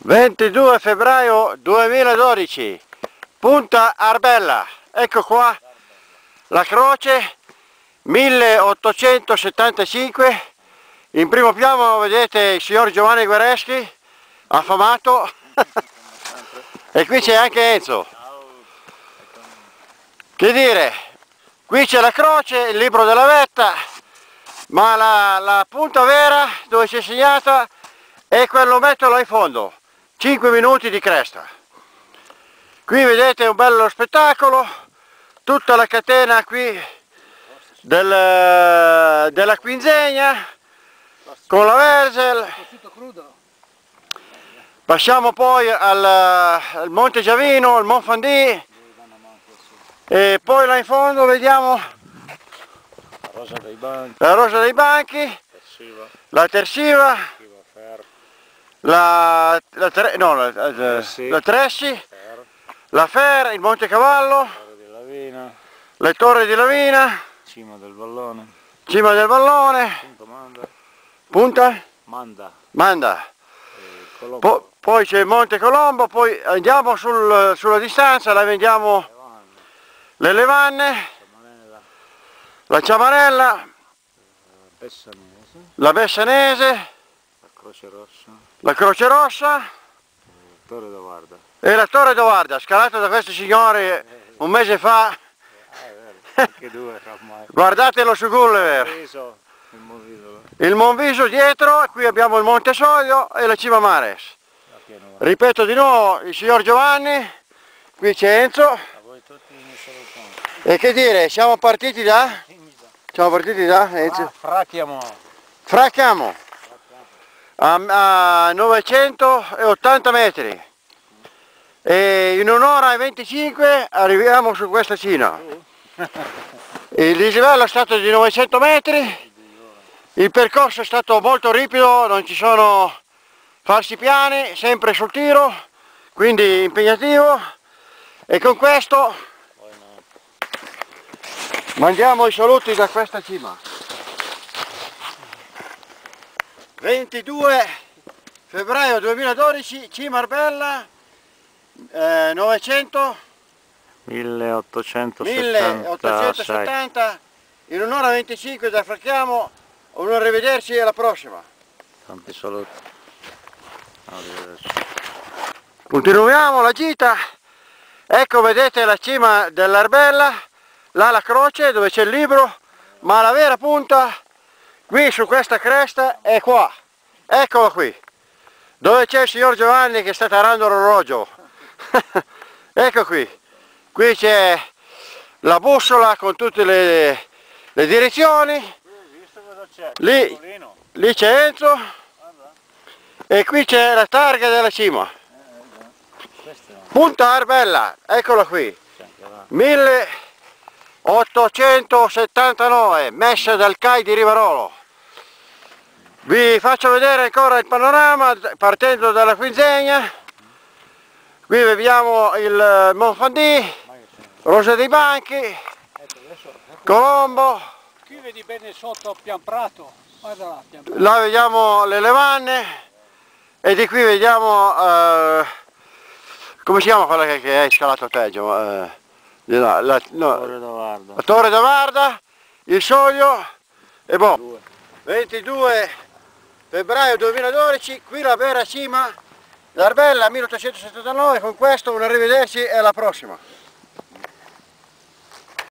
22 febbraio 2012 Punta Arbella. Ecco qua. La croce 1875 in primo piano vedete il signor Giovanni Guereschi affamato. E qui c'è anche Enzo. Che dire? Qui c'è la croce il libro della vetta ma la, la punta vera dove c'è segnata è quell'ometto là in fondo 5 minuti di cresta. Qui vedete un bello spettacolo tutta la catena qui del, della Quinzegna con la Versel passiamo poi al, al Monte Giavino, al Monfandì e poi là in fondo vediamo La rosa dei banchi, la Rosa dei Banchi, Tersiva, la Tersiva, la, la, tre, no, la, la, Tressi. la Tressi, Fer, la Fer, il Monte Cavallo, Lavina, le Torri di Lavina, Cima del Vallone, Cima del Vallone, Punto Manda, Punta? Manda, Manda. e Colombo, Po- poi c'è il Monte Colombo, poi andiamo sul- sulla distanza, la Levanne, le Levanne, la Ciamarella, Bessanese, la Bessanese, la Croce Rossa, la Croce Rossa e Torre da Guarda. e la Torre d'Ovarda, scalata da questi signori un mese fa. Anche due. Guardatelo su Gulliver. Il Monviso dietro, qui abbiamo il Monte Soglio e la Cima Mares. la. Ripeto di nuovo, il signor Giovanni, qui c'è Enzo. A voi tutti mi salutiamo. E che dire, siamo partiti da? Siamo partiti da Enzo? Ah, Fracchiamo. Fracchiamo a, a 980 metri e in un'ora e 25 arriviamo su questa cina. Il dislivello è stato di 900 metri, il percorso è stato molto ripido, non ci sono falsi piani, sempre sul tiro, quindi impegnativo e con questo mandiamo i saluti da questa cima. 22 febbraio 2012, Cima Arbella, eh, 900, 1876. 1870, in un'ora 25 da Fracchiamo, un arrivederci e alla prossima. Tanti saluti. Arrivederci. Continuiamo la gita, ecco vedete la cima dell'Arbella, là la croce dove c'è il libro, ma la vera punta qui su questa cresta è qua, eccolo qui, dove c'è il signor Giovanni che sta tarando l'orologio. ecco qui, qui c'è la bussola con tutte le, le direzioni? Lì. Lì c'è Enzo e qui c'è la targa della cima. Punta Arbella, eccola qui, c'è anche là. 1879, messa dal CAI di Rivarolo. Vi faccio vedere ancora il panorama partendo dalla Quinzegna. Qui vediamo il Monfandì, che c'è? Rosa dei Banchi. Colombo, Qui vedi bene sotto Pian Prato. Guarda là, Pian Prato. là vediamo le Levanne e di qui vediamo, eh, come si chiama quella che, che hai scalato a te? Gio? Eh, là, la- no, Torre da Guarda. la Torre da Varda, il Soglio e boh. Due. 22 febbraio 2012, qui la vera cima d'Arbella 1879, con questo un arrivederci e alla prossima.